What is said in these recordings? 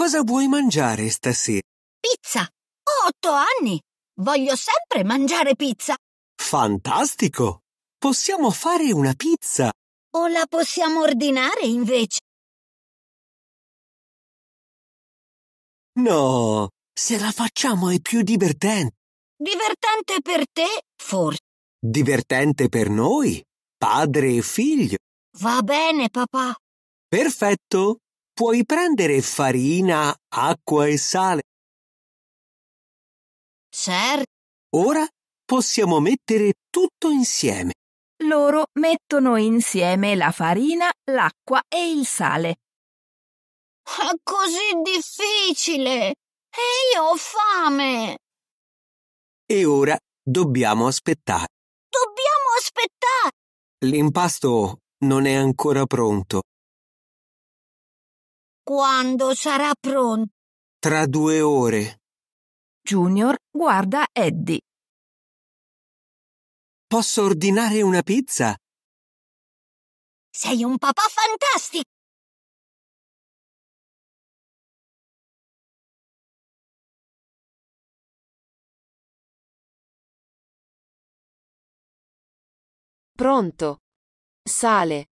Cosa vuoi mangiare stasera? Pizza! Ho otto anni! Voglio sempre mangiare pizza! Fantastico! Possiamo fare una pizza! O la possiamo ordinare invece? No, se la facciamo è più divertente. Divertente per te, forse. Divertente per noi, padre e figlio. Va bene, papà. Perfetto. Puoi prendere farina, acqua e sale. Certo. Ora possiamo mettere tutto insieme. Loro mettono insieme la farina, l'acqua e il sale. È così difficile! E io ho fame! E ora dobbiamo aspettare. Dobbiamo aspettare! L'impasto non è ancora pronto. Quando sarà pronto? Tra due ore. Junior guarda Eddie. Posso ordinare una pizza? Sei un papà fantastico! Pronto. Sale.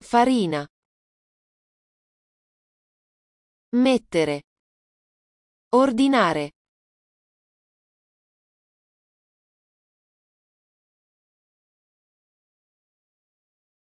Farina. Mettere. Ordinare.